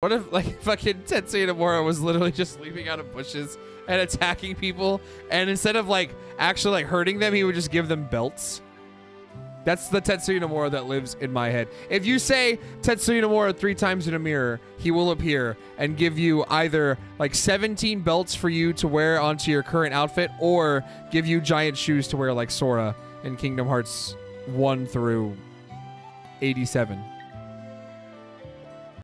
What if like fucking Tetsuya Nomura was literally just leaping out of bushes and attacking people, and instead of like actually like hurting them, he would just give them belts? That's the Tetsuya Nomura that lives in my head. If you say Tetsuya Nomura three times in a mirror, he will appear and give you either like 17 belts for you to wear onto your current outfit, or give you giant shoes to wear like Sora in Kingdom Hearts 1 through 87.